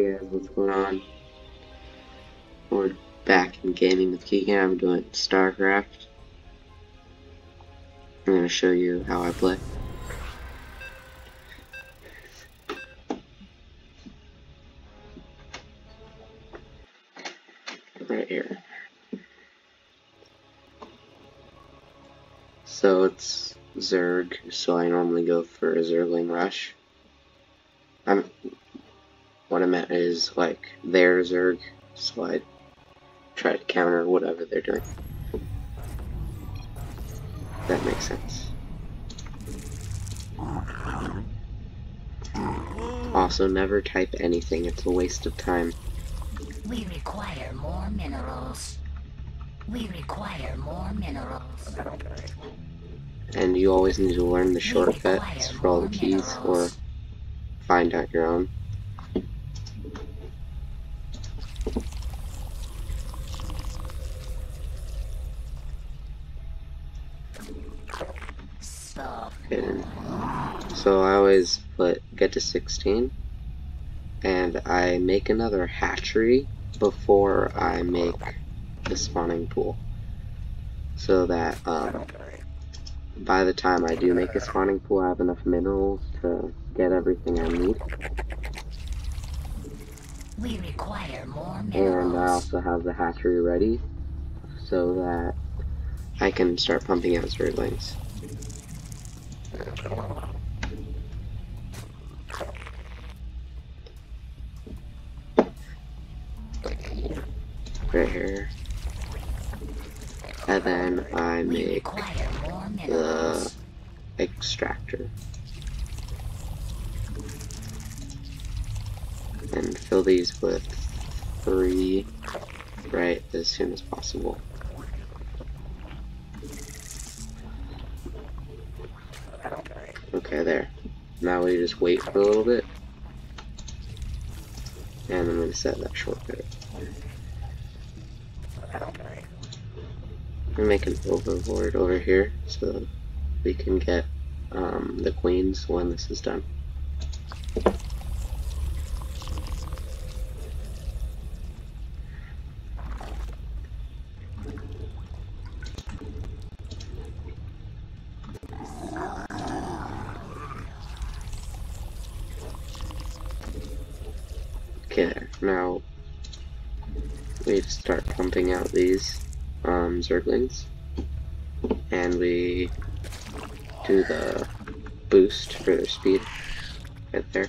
Hey guys, what's going on? We're back in gaming with Keagan. I'm doing StarCraft. I'm going to show you how I play. Right here. So it's Zerg, so I normally go for a Zergling Rush. I'm what I meant is like their Zerg, I try to counter whatever they're doing. That makes sense. Also, never type anything, it's a waste of time. We require more minerals. We require more minerals. And you always need to learn the shortcuts for all the keys or find out your own. So I always put get to 16 and I make another hatchery before I make the spawning pool. So that um, by the time I do make a spawning pool I have enough minerals to get everything I need we require more minerals. and I also have the hatchery ready so that I can start pumping out zerglings. Right here. And then I make the extractor. And fill these with three right as soon as possible. Okay, there. Now we just wait for a little bit. And I'm to set that shortcut. I'm make an overlord over here so we can get um, the queens when this is done. Okay, now we start pumping out these um, zerglings, and we do the boost for their speed right there.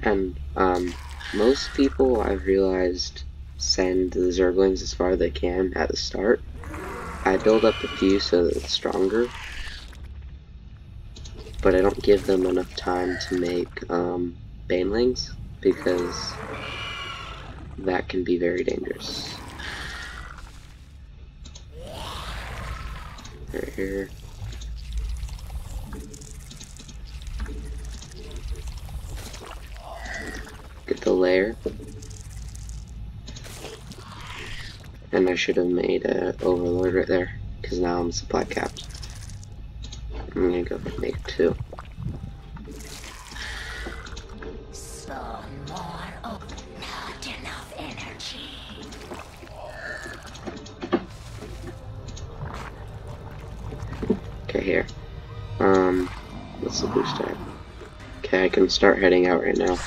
And um, most people I've realized send the zerglings as far as they can at the start. I build up a few so that it's stronger, but I don't give them enough time to make um, banelings because that can be very dangerous. Right here. Get the Lair. And I should have made a overlord right there, because now I'm supply capped. I'm gonna go make two. Start heading out right now.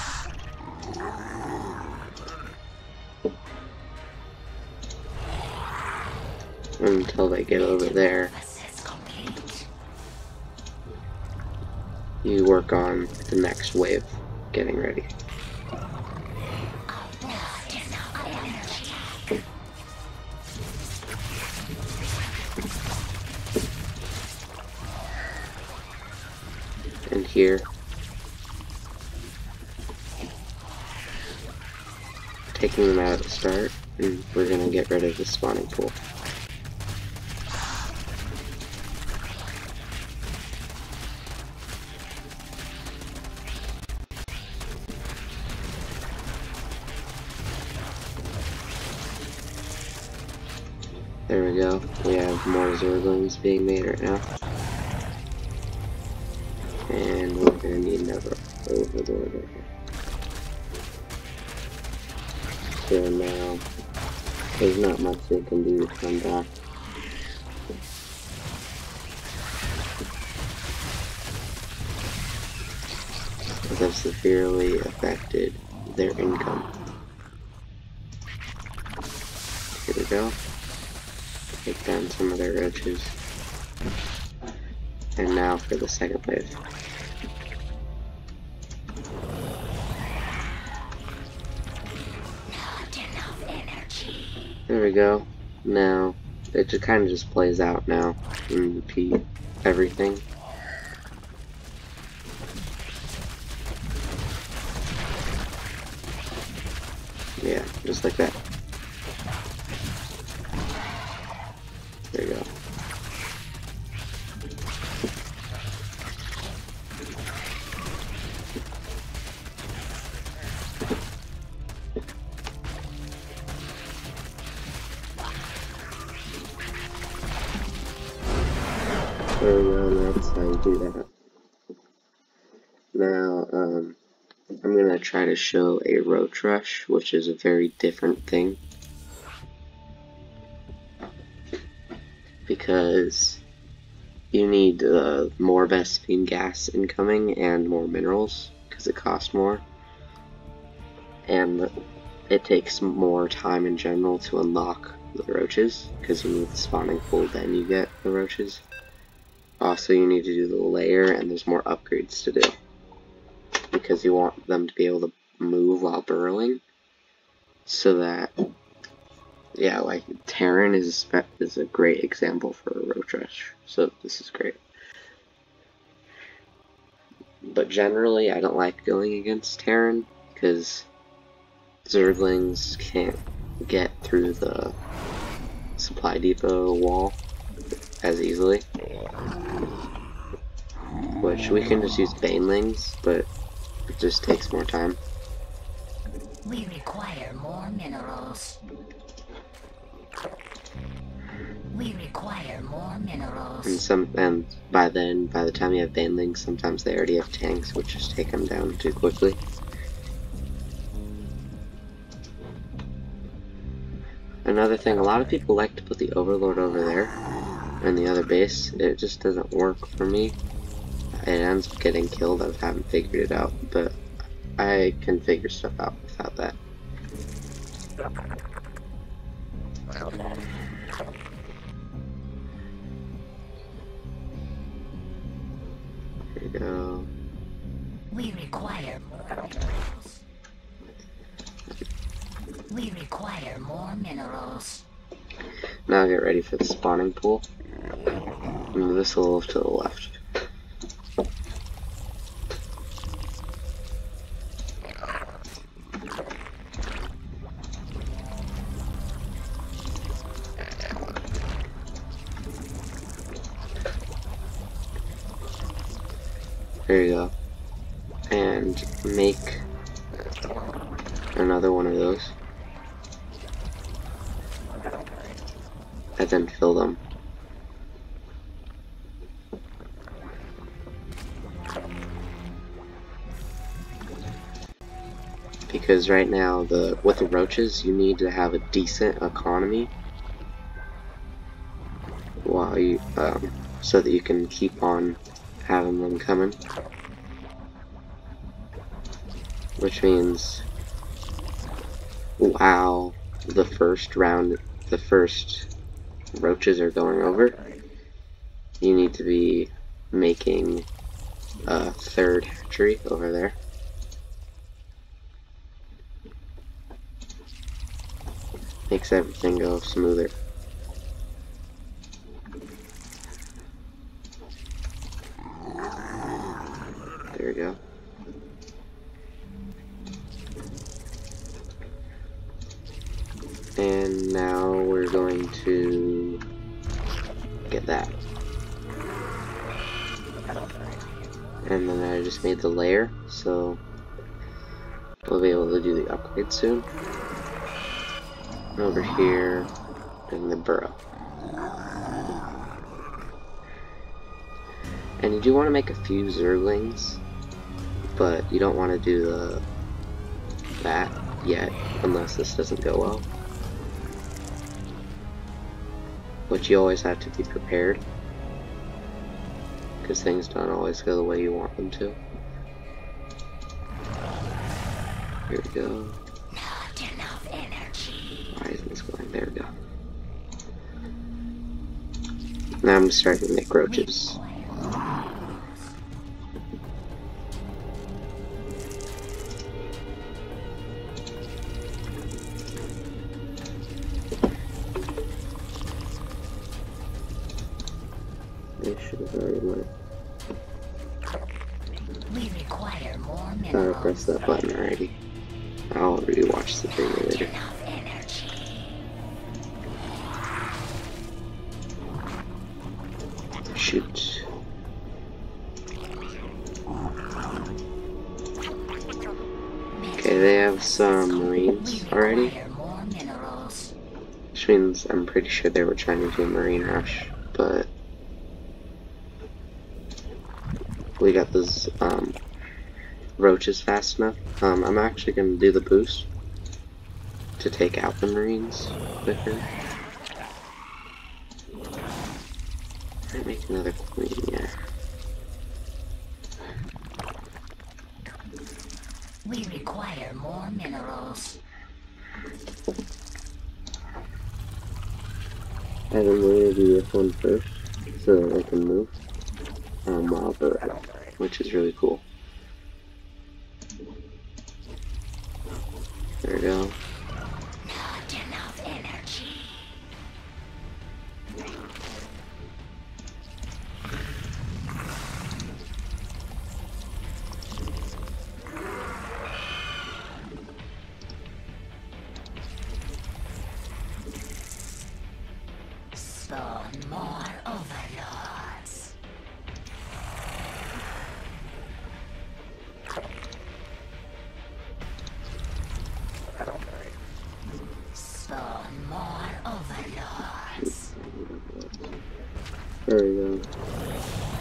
Until they get over there, you work on the next wave getting ready. And here, taking them out at the start, and we're gonna get rid of the spawning pool. There we go. We have more Zerglings being made right now. never overlord over. So now, there's not much they can do to come back. Because I've severely affected their income. Here we go. Take down some of their roaches. And now for the second wave. There we go. Now, it just kind of just plays out now. And repeat everything. Yeah, just like that. That's how you do that. Now, um, I'm gonna try to show a roach rush, which is a very different thing. Because you need uh, more Vespene gas incoming and more minerals, because it costs more. And it takes more time in general to unlock the roaches, because you need the spawning pool, then you get the roaches. Also, you need to do the Lair, and there's more upgrades to do because you want them to be able to move while burrowing. So that, yeah, like Terran is is a great example for a roach rush. So this is great. But generally, I don't like going against Terran because Zerglings can't get through the supply depot wall as easily. Which we can just use Banelings, but it just takes more time. We require more minerals. We require more minerals. And some, and by then, by the time you have Banelings, sometimes they already have tanks, which just take them down too quickly. Another thing, a lot of people like to put the Overlord over there, and the other base. It just doesn't work for me. It ends up getting killed. I haven't figured it out, but I can figure stuff out without that. Here we go. We require more minerals. We require more minerals. Now get ready for the spawning pool. Move this a little to the left. There you go. And make another one of those. and then fill them. Because right now, the with the roaches, you need to have a decent economy while you, um, so that you can keep on having them coming. Which means, wow, the first round, the first roaches are going over, you need to be making a third hatchery over there. Makes everything go smoother. There we go. And now we're going to get that. And then I just made the Lair, so we'll be able to do the upgrade soon. Over here in the burrow. And you do want to make a few zerglings but you don't want to do the that yet unless this doesn't go well. But you always have to be prepared because things don't always go the way you want them to. Here we go. Not enough energy. Why isn't this going? There we go. Now I'm starting to make roaches. Rewatch the video later. Shoot. Okay, they have some marines already, which means I'm pretty sure they were trying to do a marine rush, but we got those um, roaches fast enough. Um, I'm actually going to do the boost to take out the marines quicker. Might make another queen, yeah. We require more minerals. I have them ready to do this one first, so that they can move um, while they're out, which is really cool. There we go.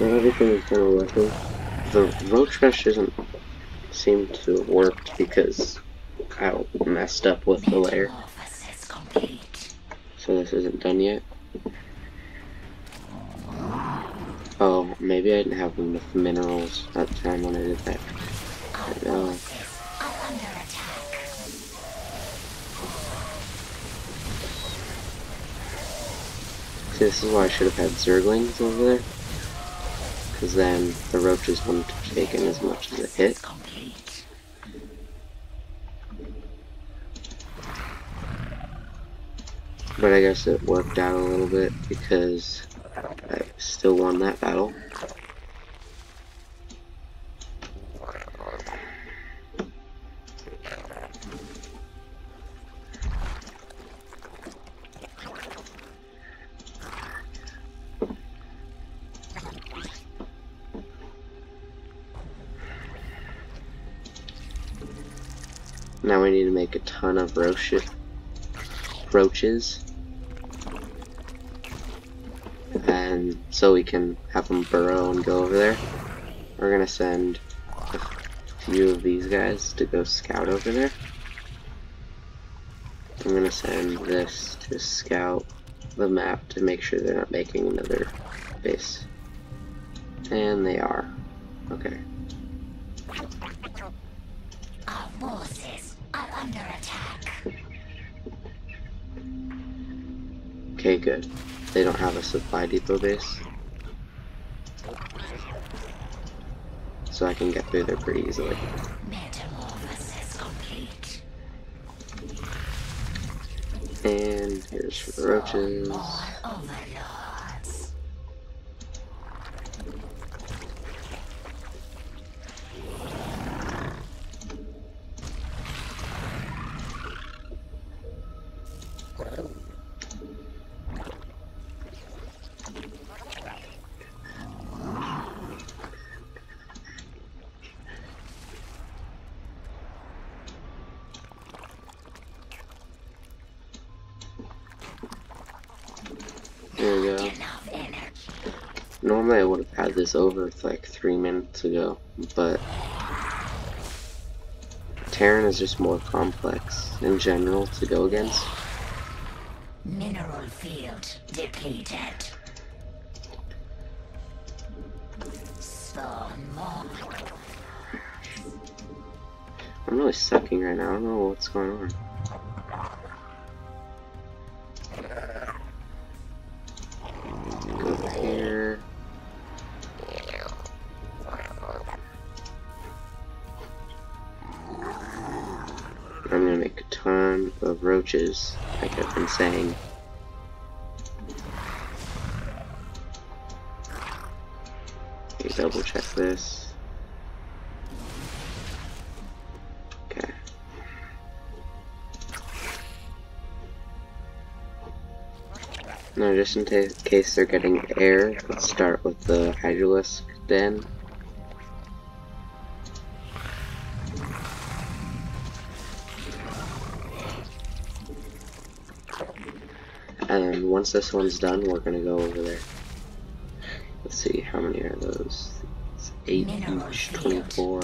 Everything is kind of working. The roach rush doesn't seem to have worked because I messed up with the Lair, so this isn't done yet. Oh, maybe I didn't have enough minerals at the time when I did that. Attack. See, this is why I should have had Zerglings over there. Because then the roaches wouldn't have taken as much as a hit. But I guess it worked out a little bit because I still won that battle. Now we need to make a ton of roach roaches. And so we can have them burrow and go over there. We're gonna send a few of these guys to go scout over there. I'm gonna send this to scout the map to make sure they're not making another base. And they are. Okay. Ah, Our forces under attack. Okay, good. They don't have a supply depot base. So I can get through there pretty easily. Metamorphosis complete. And here's for the roaches. More overlords. There we go. Enough energy. Normally I would have had this over like three minutes ago, but Terran is just more complex in general to go against. Mineral field depleted. Spawn more. I'm really sucking right now. I don't know what's going on. Roaches, like I've been saying. Okay, double check this. Okay. Now, just in case they're getting air, let's start with the Hydralisk den. Once this one's done, we're gonna go over there. Let's see, how many are those? It's 8 Mineral each, 24,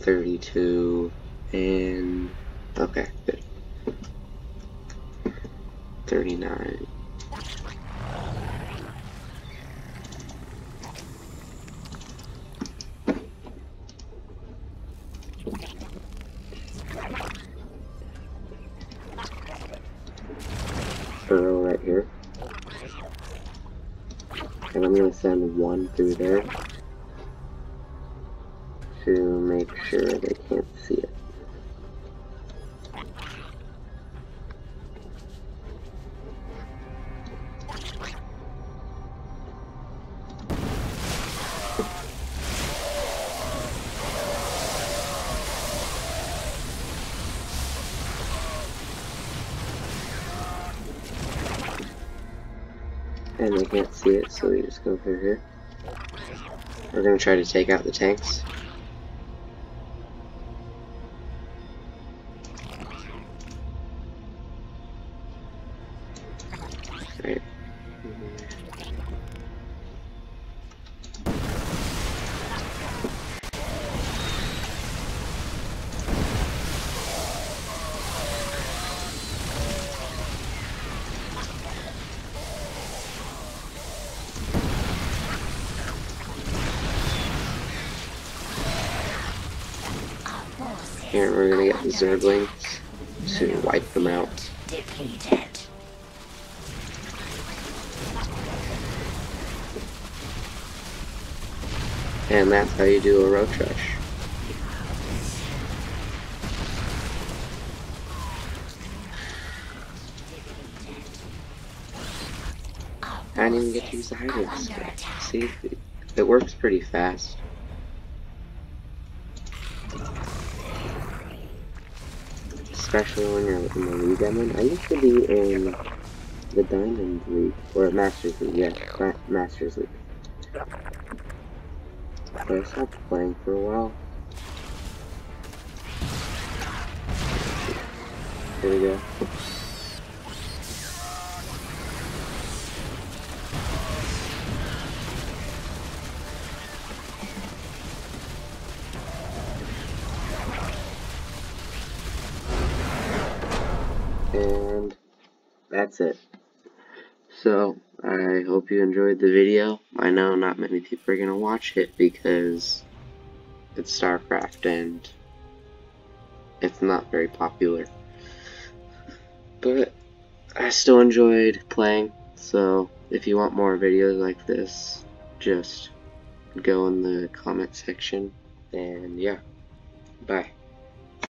32, and... Okay, good. 39. Send one through there to make sure they can't see it. And they can't see it, so we just go through here. We're gonna try to take out the tanks. Here we're gonna get the Zerglings to wipe them out. And that's how you do a roach rush. I didn't even get to use the. See, it works pretty fast. Especially when you're in the league I'm. I used to be in the Diamond League, or Masters League, yeah, Ma- Masters League. But I stopped playing for a while. Here we go. That's it. So, I hope you enjoyed the video. I know not many people are going to watch it because it's StarCraft and it's not very popular. But I still enjoyed playing, so if you want more videos like this, just go in the comment section. And yeah, bye.